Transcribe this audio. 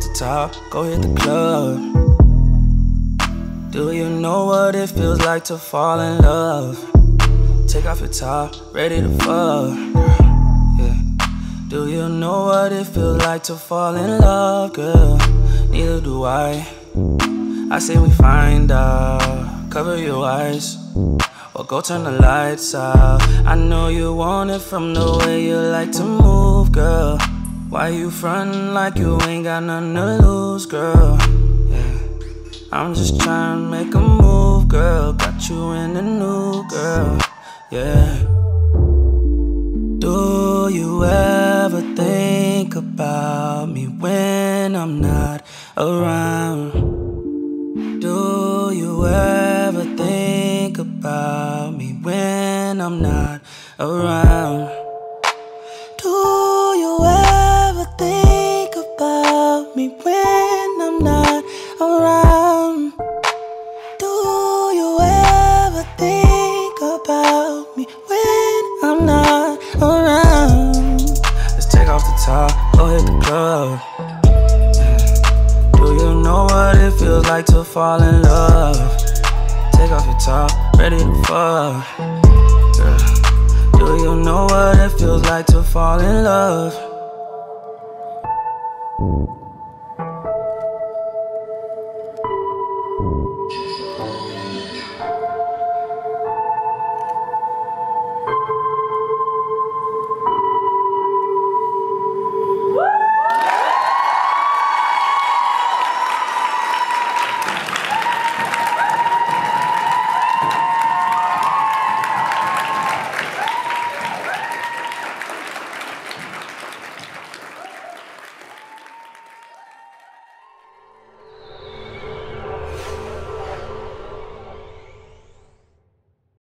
the top, go hit the club. Do you know what it feels like to fall in love? Take off your top, ready to fuck. Yeah. Do you know what it feels like to fall in love, girl? Neither do I. I say we find out, cover your eyes. Or go turn the lights out. I know you want it from the way you like to move. Why you frontin' like you ain't got nothing to lose, girl? Yeah. I'm just trying to make a move, girl. Got you in the new, girl. Yeah. Do you ever think about me when I'm not around? Do you ever think about me when I'm not around? Off the top, go hit the club. Do you know what it feels like to fall in love? Take off your top, ready to fuck. Girl. Do you know what it feels like to fall in love?